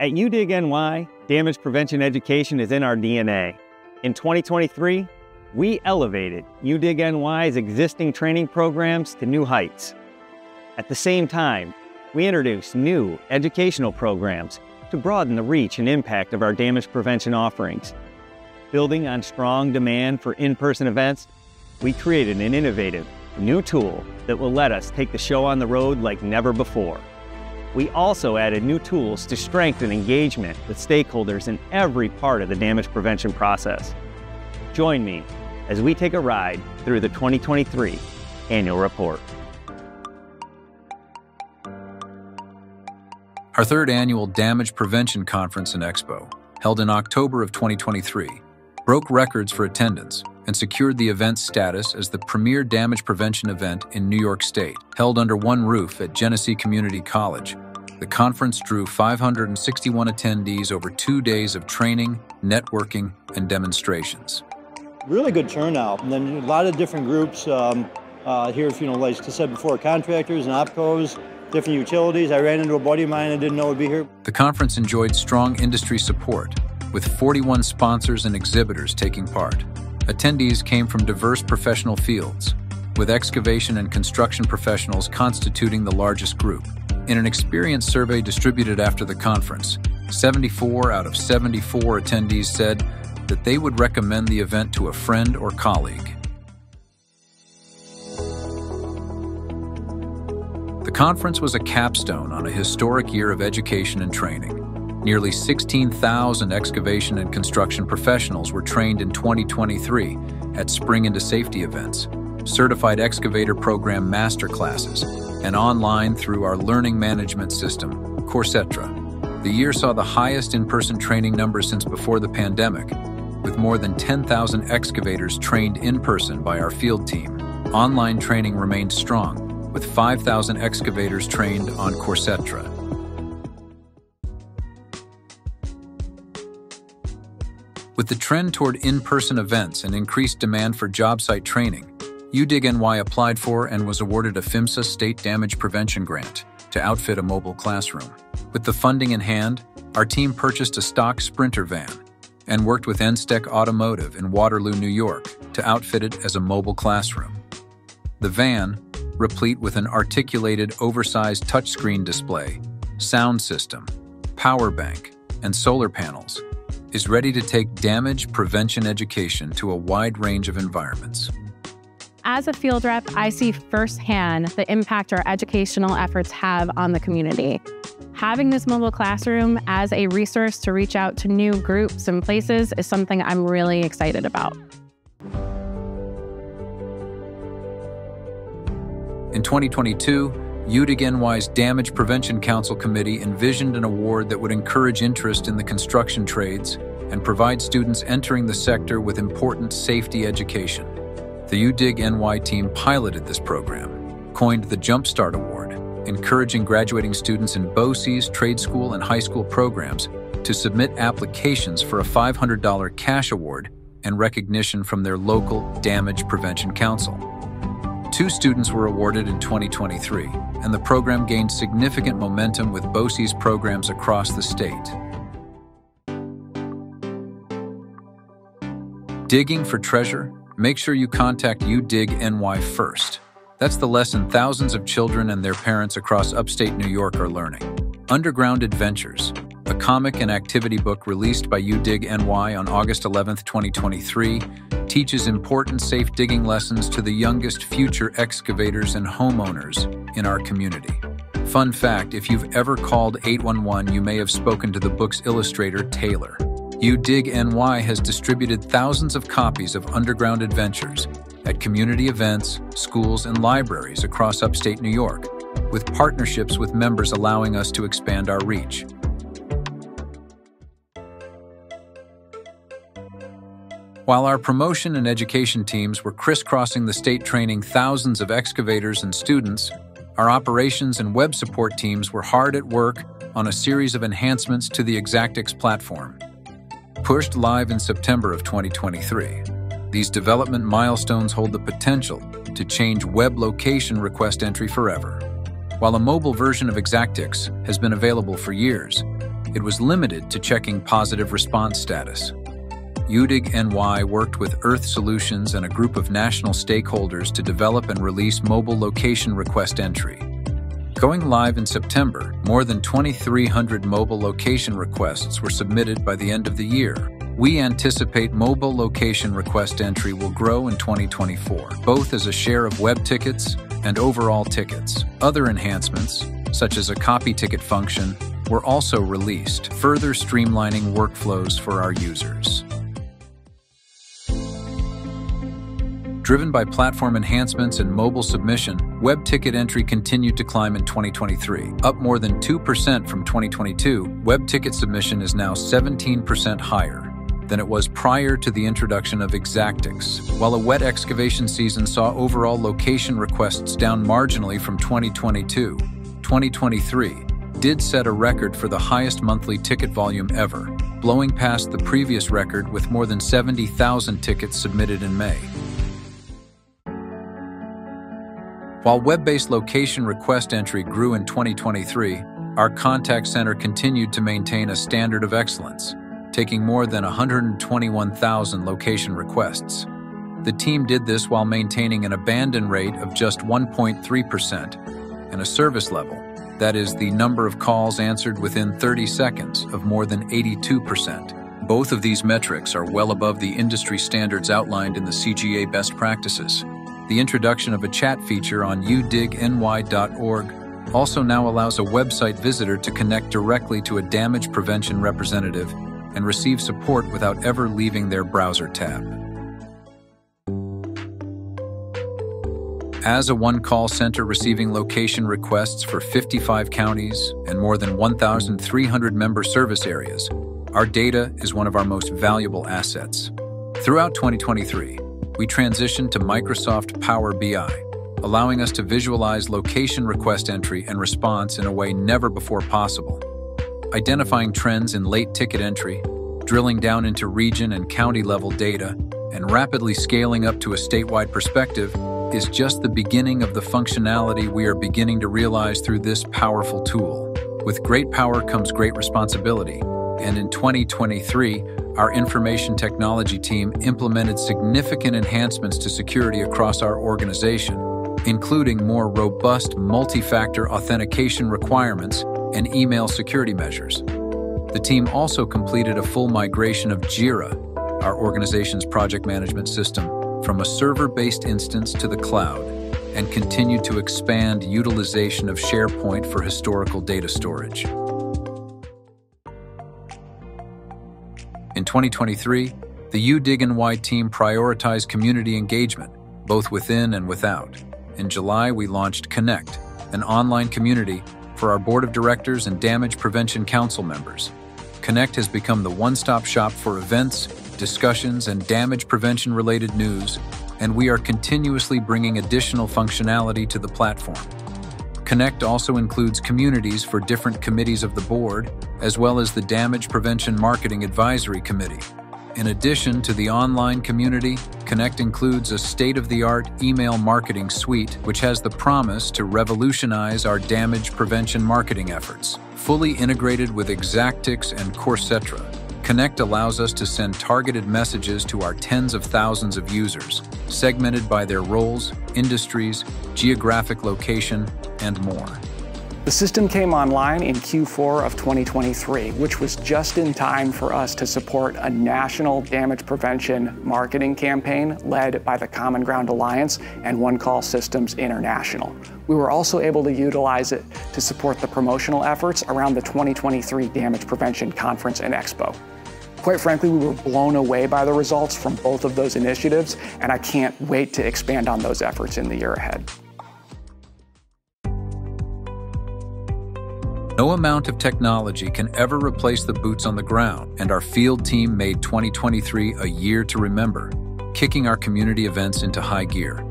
At UDIG NY, damage prevention education is in our DNA. In 2023, we elevated UDIG NY's existing training programs to new heights. At the same time, we introduced new educational programs to broaden the reach and impact of our damage prevention offerings. Building on strong demand for in-person events, we created an innovative, new tool that will let us take the show on the road like never before. We also added new tools to strengthen engagement with stakeholders in every part of the damage prevention process. Join me as we take a ride through the 2023 annual report. Our third annual Damage Prevention Conference and Expo, held in October of 2023, broke records for attendance and secured the event's status as the premier damage prevention event in New York State, held under one roof at Genesee Community College. The conference drew 561 attendees over two days of training, networking, and demonstrations. Really good turnout, and then a lot of different groups um, uh, here, you know, like I said before, contractors and opcos, different utilities. I ran into a buddy of mine I didn't know would be here. The conference enjoyed strong industry support, with 41 sponsors and exhibitors taking part. Attendees came from diverse professional fields, with excavation and construction professionals constituting the largest group. In an experience survey distributed after the conference, 74 out of 74 attendees said that they would recommend the event to a friend or colleague. The conference was a capstone on a historic year of education and training. Nearly 16,000 excavation and construction professionals were trained in 2023 at Spring into Safety events, certified excavator program masterclasses, and online through our learning management system, Coursetra. The year saw the highest in person training numbers since before the pandemic, with more than 10,000 excavators trained in person by our field team. Online training remained strong, with 5,000 excavators trained on Coursetra. With the trend toward in person events and increased demand for job site training, UDIG NY applied for and was awarded a PHMSA State Damage Prevention Grant to outfit a mobile classroom. With the funding in hand, our team purchased a stock Sprinter van and worked with Enstec Automotive in Waterloo, New York to outfit it as a mobile classroom. The van, replete with an articulated, oversized touchscreen display, sound system, power bank, and solar panels, is ready to take damage prevention education to a wide range of environments. As a field rep, I see firsthand the impact our educational efforts have on the community. Having this mobile classroom as a resource to reach out to new groups and places is something I'm really excited about. In 2022, UDIG NY's Damage Prevention Council Committee envisioned an award that would encourage interest in the construction trades and provide students entering the sector with important safety education. The UDIG NY team piloted this program, coined the Jumpstart Award, encouraging graduating students in BOCES, trade school, and high school programs to submit applications for a $500 cash award and recognition from their local Damage Prevention Council. Two students were awarded in 2023, and the program gained significant momentum with BOCES programs across the state. Digging for treasure? Make sure you contact UDIG NY first. That's the lesson thousands of children and their parents across upstate New York are learning. Underground Adventures, a comic and activity book released by UDIG NY on August 11, 2023, teaches important safe digging lessons to the youngest future excavators and homeowners in our community. Fun fact if you've ever called 811, you may have spoken to the book's illustrator, Taylor. UDIG NY has distributed thousands of copies of Underground Adventures at community events, schools, and libraries across upstate New York, with partnerships with members allowing us to expand our reach. While our promotion and education teams were crisscrossing the state training thousands of excavators and students, our operations and web support teams were hard at work on a series of enhancements to the Exactix platform. Pushed live in September of 2023, these development milestones hold the potential to change web location request entry forever. While a mobile version of Exactix has been available for years, it was limited to checking positive response status. UDIG NY worked with Irth Solutions and a group of national stakeholders to develop and release mobile location request entry. Going live in September, more than 2,300 mobile location requests were submitted by the end of the year. We anticipate mobile location request entry will grow in 2024, both as a share of web tickets and overall tickets. Other enhancements, such as a copy ticket function, were also released, further streamlining workflows for our users. Driven by platform enhancements and mobile submission, web ticket entry continued to climb in 2023. Up more than 2% from 2022, web ticket submission is now 17% higher than it was prior to the introduction of Exactix. While a wet excavation season saw overall location requests down marginally from 2022, 2023 did set a record for the highest monthly ticket volume ever, blowing past the previous record with more than 70,000 tickets submitted in May. While web based location request entry grew in 2023, our contact center continued to maintain a standard of excellence, taking more than 121,000 location requests. The team did this while maintaining an abandon rate of just 1.3% and a service level, that is, the number of calls answered within 30 seconds, of more than 82%. Both of these metrics are well above the industry standards outlined in the CGA best practices. The introduction of a chat feature on udigny.org also now allows a website visitor to connect directly to a damage prevention representative and receive support without ever leaving their browser tab. As a one call center receiving location requests for 55 counties and more than 1,300 member service areas, our data is one of our most valuable assets. Throughout 2023, we transitioned to Microsoft Power BI, allowing us to visualize location request entry and response in a way never before possible. Identifying trends in late ticket entry, drilling down into region and county level data, and rapidly scaling up to a statewide perspective is just the beginning of the functionality we are beginning to realize through this powerful tool. With great power comes great responsibility, and in 2023, our information technology team implemented significant enhancements to security across our organization, including more robust multi factor authentication requirements and email security measures. The team also completed a full migration of Jira, our organization's project management system, from a server based instance to the cloud, and continued to expand utilization of SharePoint for historical data storage. In 2023, the UDIG team prioritized community engagement, both within and without. In July, we launched Connect, an online community for our board of directors and damage prevention council members. Connect has become the one stop shop for events, discussions, and damage prevention related news, and we are continuously bringing additional functionality to the platform. Connect also includes communities for different committees of the board, as well as the Damage Prevention Marketing Advisory Committee. In addition to the online community, Connect includes a state of the art email marketing suite, which has the promise to revolutionize our damage prevention marketing efforts. Fully integrated with Exactix and Coursetra, Connect allows us to send targeted messages to our tens of thousands of users, segmented by their roles, industries, geographic location, and more. The system came online in Q4 of 2023, which was just in time for us to support a national damage prevention marketing campaign led by the Common Ground Alliance and One Call Systems International. We were also able to utilize it to support the promotional efforts around the 2023 Damage Prevention Conference and Expo. Quite frankly, we were blown away by the results from both of those initiatives, and I can't wait to expand on those efforts in the year ahead. No amount of technology can ever replace the boots on the ground, and our field team made 2023 a year to remember, kicking our community events into high gear.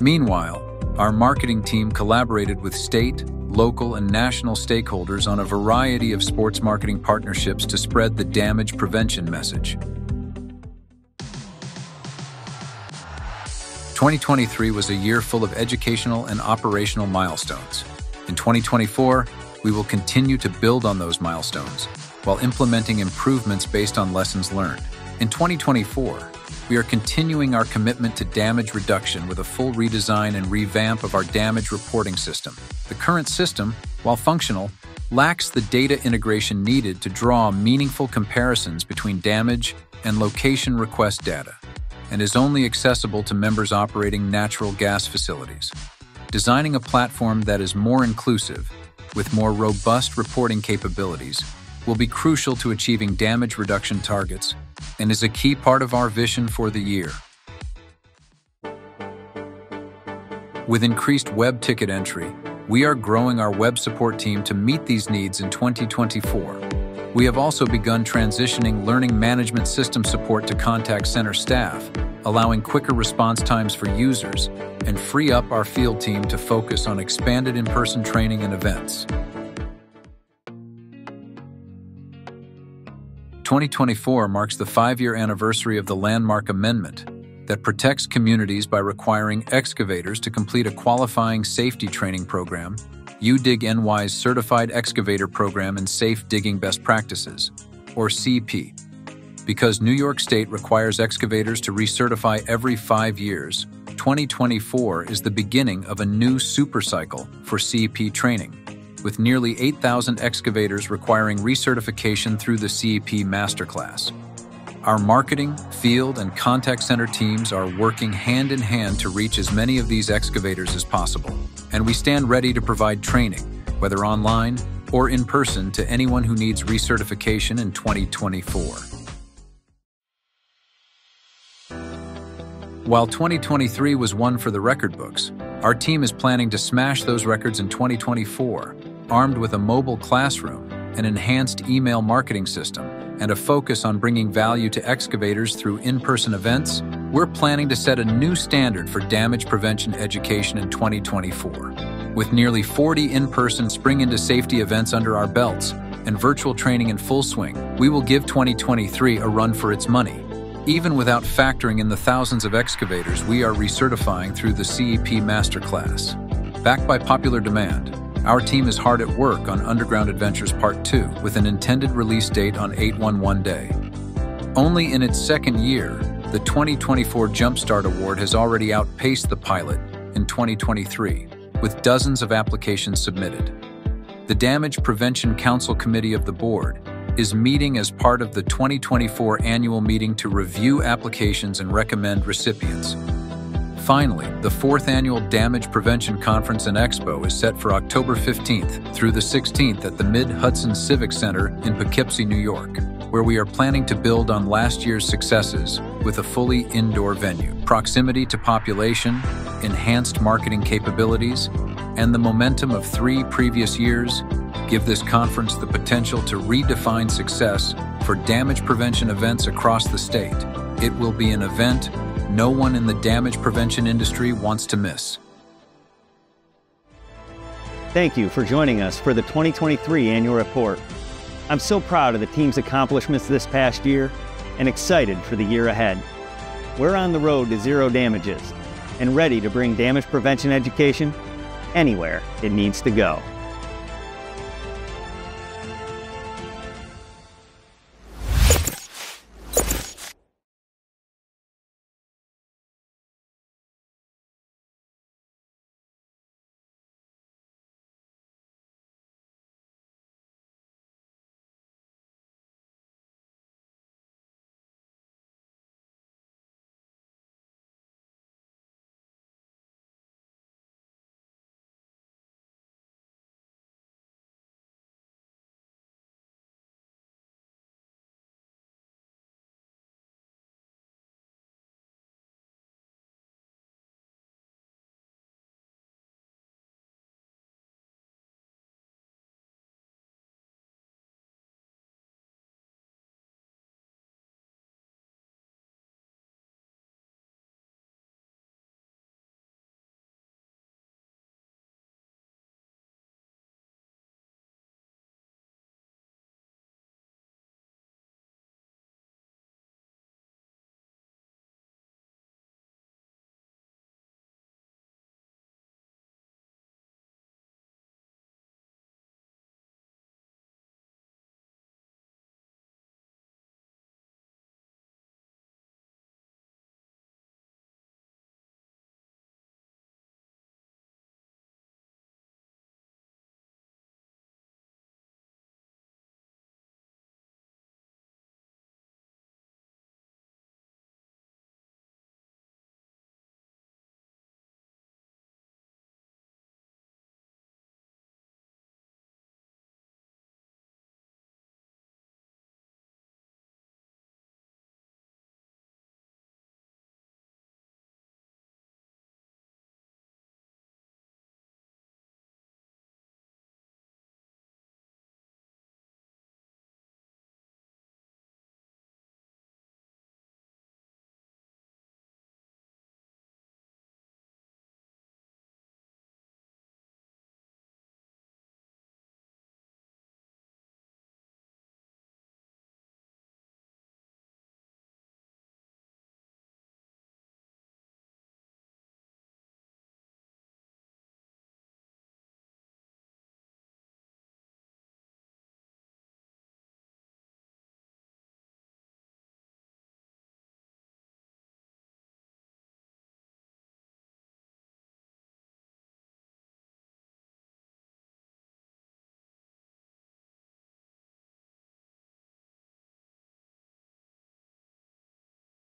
Meanwhile, our marketing team collaborated with state, local, and national stakeholders on a variety of sports marketing partnerships to spread the damage prevention message. 2023 was a year full of educational and operational milestones. In 2024, we will continue to build on those milestones while implementing improvements based on lessons learned. In 2024, we are continuing our commitment to damage reduction with a full redesign and revamp of our damage reporting system. The current system, while functional, lacks the data integration needed to draw meaningful comparisons between damage and location request data, and is only accessible to members operating natural gas facilities. Designing a platform that is more inclusive, with more robust reporting capabilities, will be crucial to achieving damage reduction targets and is a key part of our vision for the year. With increased web ticket entry, we are growing our web support team to meet these needs in 2024. We have also begun transitioning learning management system support to contact center staff, allowing quicker response times for users, and free up our field team to focus on expanded in person training and events. 2024 marks the five year anniversary of the landmark amendment that protects communities by requiring excavators to complete a qualifying safety training program, UDIG NY's Certified Excavator Program and Safe Digging Best Practices, or CP. Because New York State requires excavators to recertify every five years, 2024 is the beginning of a new supercycle for CP training with nearly 8,000 excavators requiring recertification through the CEP Masterclass. Our marketing, field, and contact center teams are working hand in hand to reach as many of these excavators as possible, and we stand ready to provide training, whether online or in person, to anyone who needs recertification in 2024. While 2023 was one for the record books, our team is planning to smash those records in 2024 armed with a mobile classroom, an enhanced email marketing system, and a focus on bringing value to excavators through in person events, we're planning to set a new standard for damage prevention education in 2024. With nearly 40 in person spring into safety events under our belts and virtual training in full swing, we will give 2023 a run for its money. Even without factoring in the thousands of excavators we are recertifying through the CEP Masterclass. Backed by popular demand, our team is hard at work on Underground Adventures Part 2 with an intended release date on 811 Day. Only in its second year, the 2024 Jumpstart Award has already outpaced the pilot in 2023, with dozens of applications submitted. The Damage Prevention Council Committee of the Board is meeting as part of the 2024 annual meeting to review applications and recommend recipients. Finally, the fourth annual Damage Prevention Conference and Expo is set for October 15th through the 16th at the Mid Hudson Civic Center in Poughkeepsie, New York, where we are planning to build on last year's successes with a fully indoor venue. Proximity to population, enhanced marketing capabilities, and the momentum of three previous years give this conference the potential to redefine success for damage prevention events across the state. It will be an event no one in the damage prevention industry wants to miss. Thank you for joining us for the 2023 annual report. I'm so proud of the team's accomplishments this past year and excited for the year ahead. We're on the road to zero damages and ready to bring damage prevention education anywhere it needs to go.